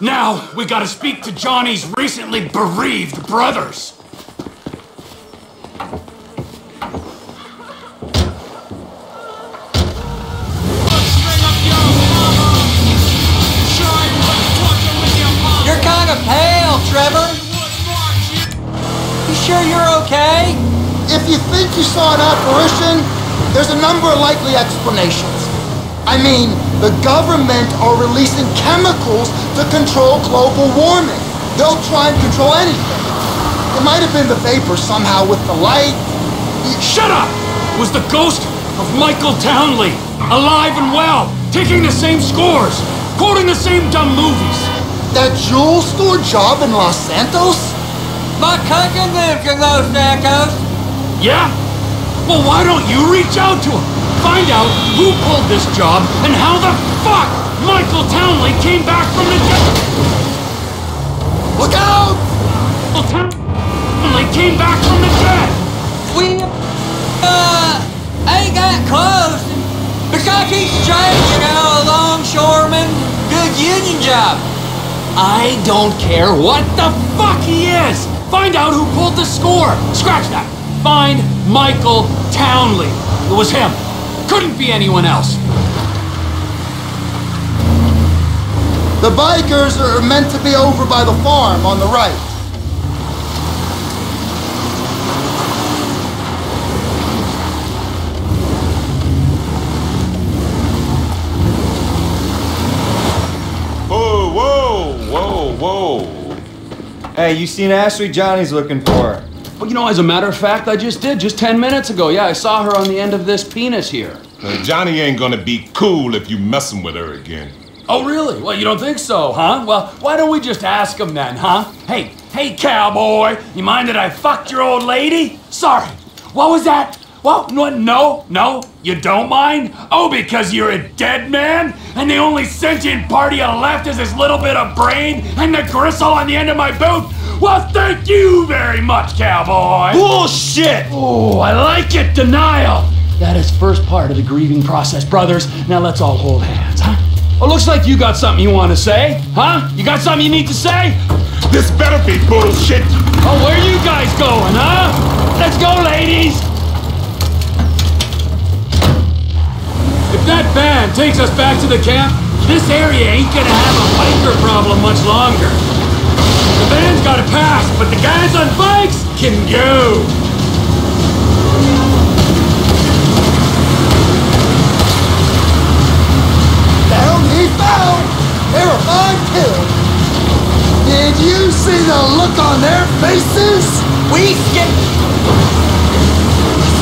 Now, we gotta speak to Johnny's recently bereaved brothers. You're kind of pale, Trevor. You sure you're okay? If you think you saw an apparition, there's a number of likely explanations. I mean, the government are releasing chemicals to control global warming. They'll try and control anything. It might have been the vapor somehow with the light. Shut up! It was the ghost of Michael Townley, alive and well, taking the same scores, quoting the same dumb movies. That jewel store job in Los Santos? My cousin lives in Los Santos. Yeah? Well, why don't you reach out to him? Find out who pulled this job and how the fuck Michael Townley came back from the dead. Look out! Michael Townley came back from the dead. We, uh, ain't got close. Besides, he's strange, you know, a longshoreman, good union job. I don't care what the fuck he is. Find out who pulled the score. Scratch that. Find Michael Townley. It was him. Couldn't be anyone else. The bikers are meant to be over by the farm on the right. Whoa, whoa, whoa, whoa. Hey, you seen Ashley Johnny's looking for? her. Well, you know, as a matter of fact, I just did, just 10 minutes ago. Yeah, I saw her on the end of this penis here. Uh, Johnny ain't gonna be cool if you messing with her again. Oh, really? Well, you don't think so, huh? Well, why don't we just ask him then, huh? Hey, hey, cowboy, you mind that I fucked your old lady? Sorry. What was that? Well, no, no, no, you don't mind? Oh, because you're a dead man? And the only sentient part you left is this little bit of brain and the gristle on the end of my boot? Well, thank you very much, cowboy. Bullshit! Oh, I like it, denial. That is first part of the grieving process, brothers. Now let's all hold hands, huh? Oh, looks like you got something you want to say, huh? You got something you need to say? This better be bullshit. Oh, where you guys going, huh? Let's go, ladies! If that van takes us back to the camp, this area ain't gonna have a biker problem much longer. The van's gotta pass, but the guys on bikes can go. Down he fell, terrified too. Did you see the look on their faces? We sca-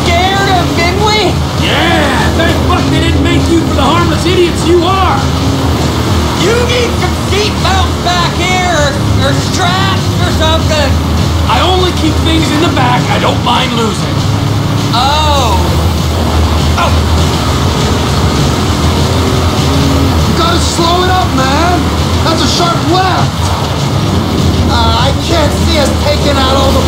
scared him, didn't we? Yeah, thank fuck they didn't make you for the harmless idiots you are. You need some seatbelts back here, or, or straps or something. I only keep things in the back I don't mind losing. Oh. Oh. You gotta slow it up, man. That's a sharp left. Uh, I can't see us taking out all the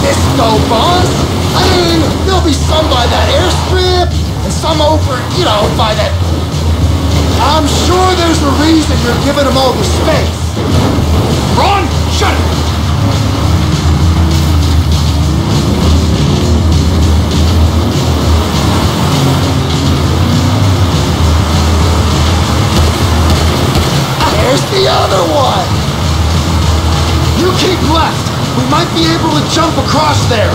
this go, boss. I mean, there'll be some by that airstrip, and some over, you know, by that... I'm sure there's a reason you're giving them all the space. Ron, shut it! The other one. You keep left. We might be able to jump across there.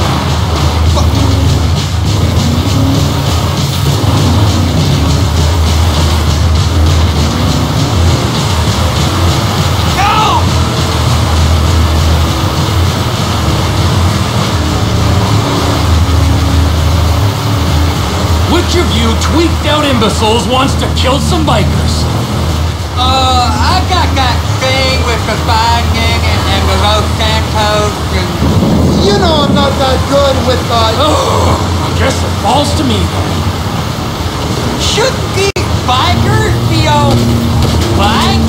Which of you tweaked out imbeciles wants to kill some bikers? Uh, I got that thing with the the out and... You know I'm not that good with that. Uh... Oh, I guess it falls to me. Shouldn't the biker be on bike?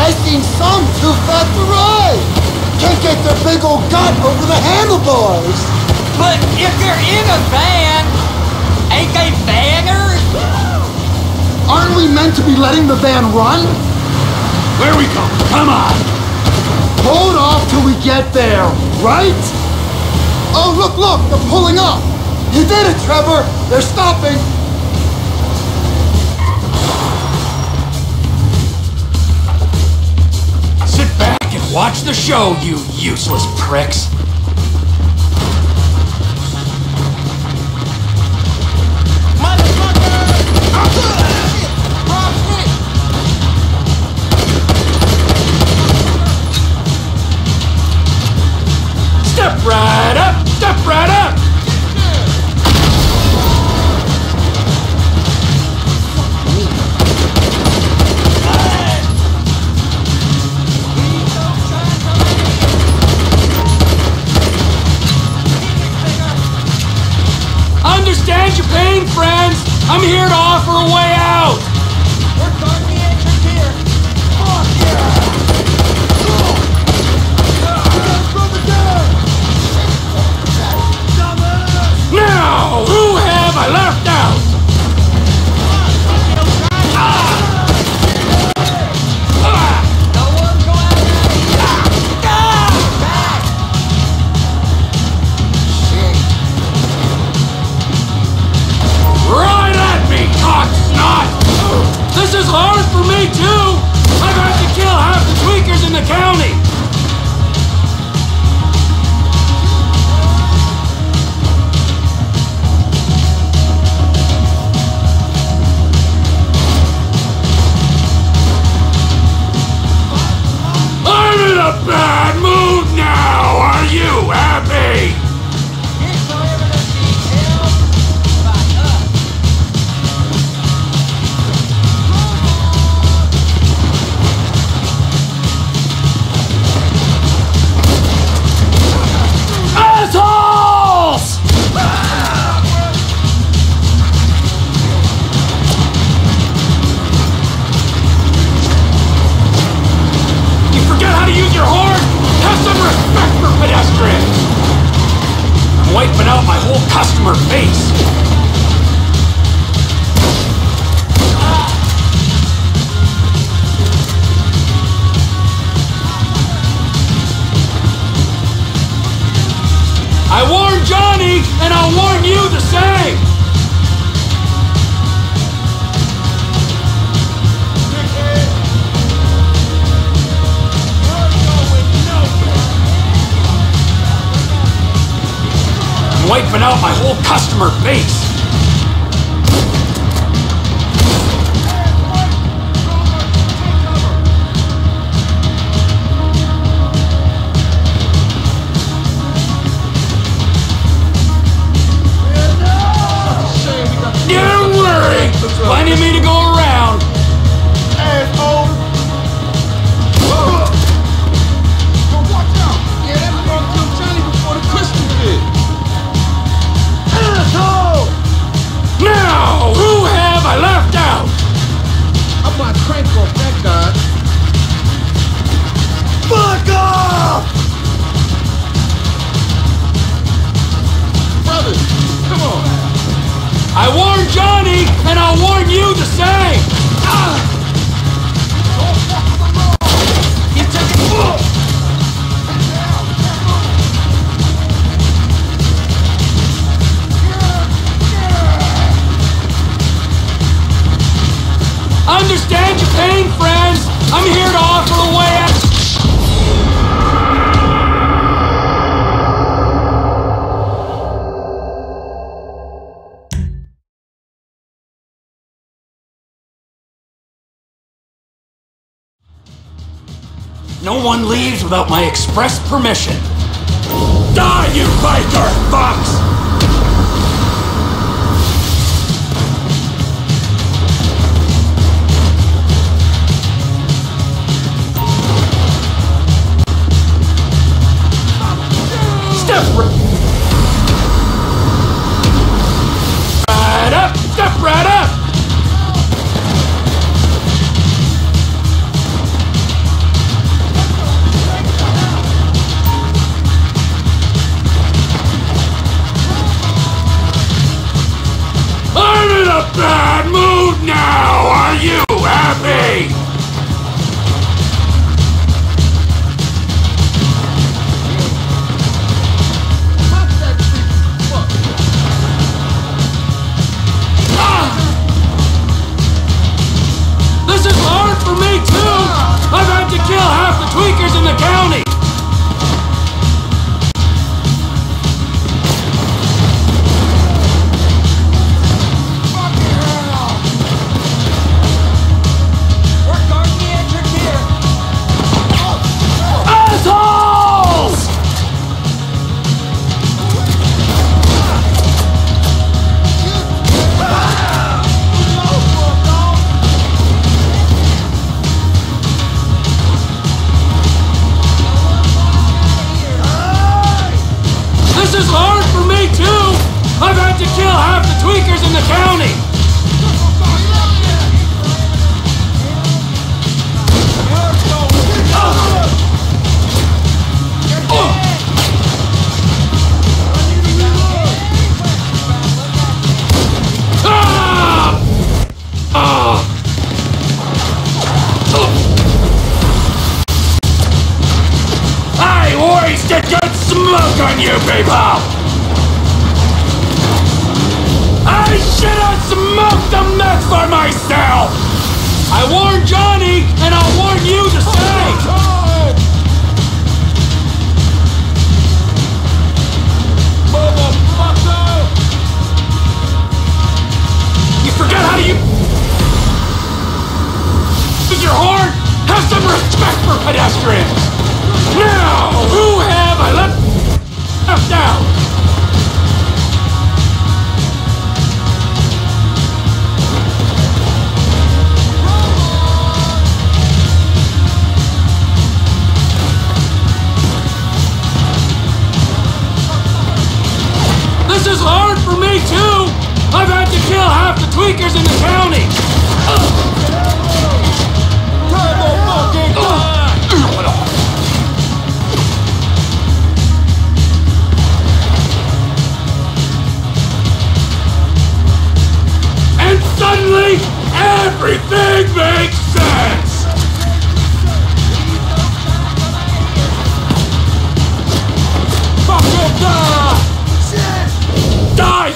I seen some too fat to ride. Can't get their big old gut over the handlebars. But if they're in a van, ain't they banners? Aren't we meant to be letting the van run? Where we go? Come on! hold off till we get there, right? Oh, look, look, they're pulling up. You did it, Trevor. They're stopping. Sit back and watch the show, you useless pricks. up! customer base. customer base. you to say? No one leaves without my express permission. Die, you biker fox! No!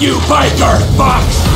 You biker fucks!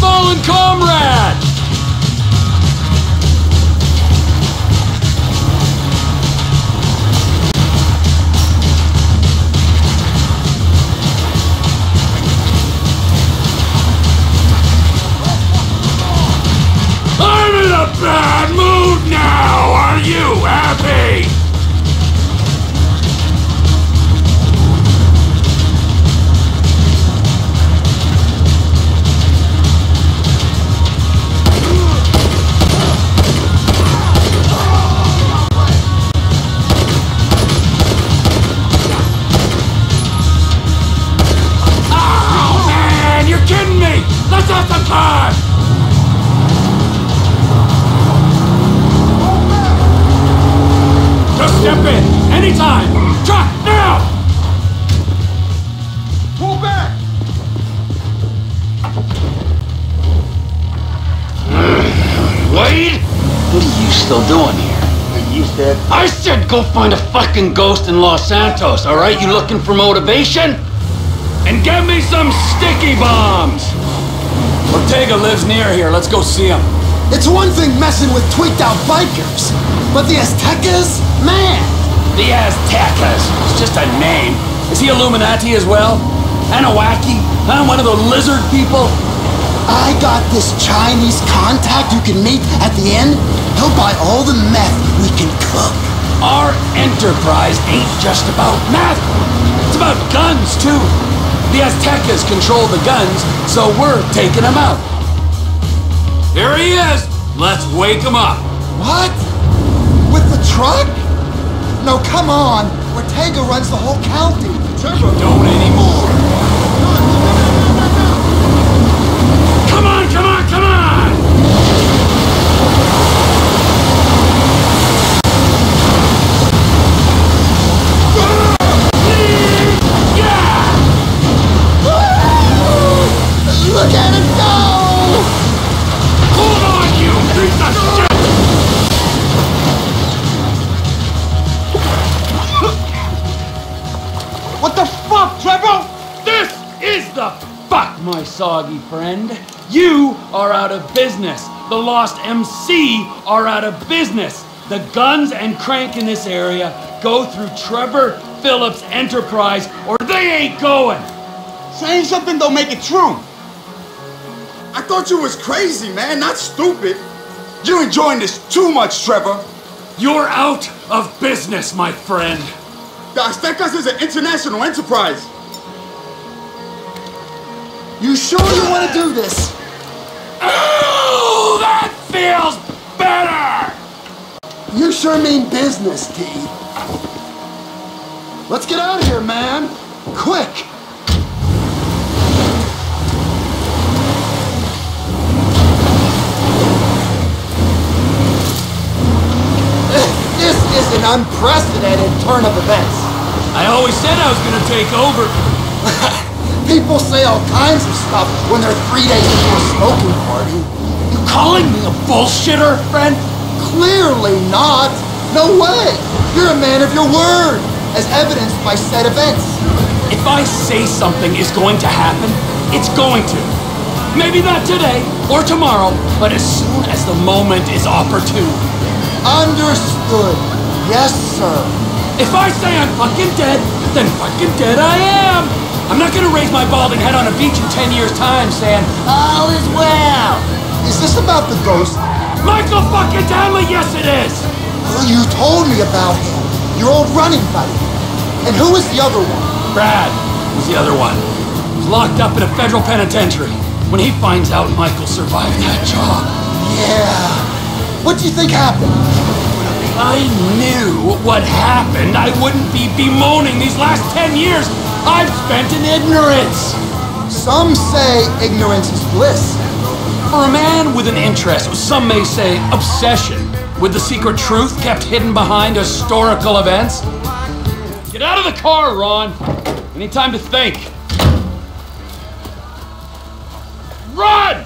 Fallen comrade! I said go find a fucking ghost in Los Santos, alright? You looking for motivation? And get me some sticky bombs! Ortega lives near here, let's go see him. it's one thing messing with tweaked out bikers, but the Aztecas? Man! The Aztecas. It's just a name. Is he Illuminati as well? Anunnaki? Huh? One of the lizard people? I got this Chinese contact you can meet at the end. He'll buy all the meth can cook. Our enterprise ain't just about math. It's about guns, too. The Aztecas control the guns, so we're taking them out. Here he is. Let's wake him up. What? With the truck? No, come on. Ortega runs the whole county. Trevor. Don't anymore. Come on, come on, come on! Look at it go! Hold on, you piece of shit! What the fuck, Trevor? This is the fuck, my soggy friend. You are out of business. The Lost MC are out of business. The guns and crank in this area go through Trevor Philips Enterprise or they ain't going. Saying something don't make it true. I thought you was crazy, man, not stupid. You're enjoying this too much, Trevor. You're out of business, my friend. The Aztecas is an international enterprise. You sure you want to do this? Oh, that feels better! You sure mean business, T. Let's get out of here, man. Quick. This is an unprecedented turn of events. I always said I was gonna take over. People say all kinds of stuff when they're three days before a smoking party. You calling me a bullshitter, friend? Clearly not. No way. You're a man of your word, as evidenced by said events. If I say something is going to happen, it's going to. Maybe not today or tomorrow, but as soon as the moment is opportune. Understood. Yes, sir. If I say I'm fucking dead, then fucking dead I am. I'm not gonna raise my balding head on a beach in 10 years' time saying, all is well. Is this about the ghost? Michael fucking Townley, yes it is. Well, you told me about him. Your old running buddy. And who was the other one? Brad was the other one. He's locked up in a federal penitentiary. When he finds out Michael survived that job, Yeah. What do you think happened? I knew what happened. I wouldn't be bemoaning these last 10 years I've spent in ignorance. Some say ignorance is bliss. For a man with an interest, some may say obsession, with the secret truth kept hidden behind historical events. Get out of the car, Ron. We need time to think. Run!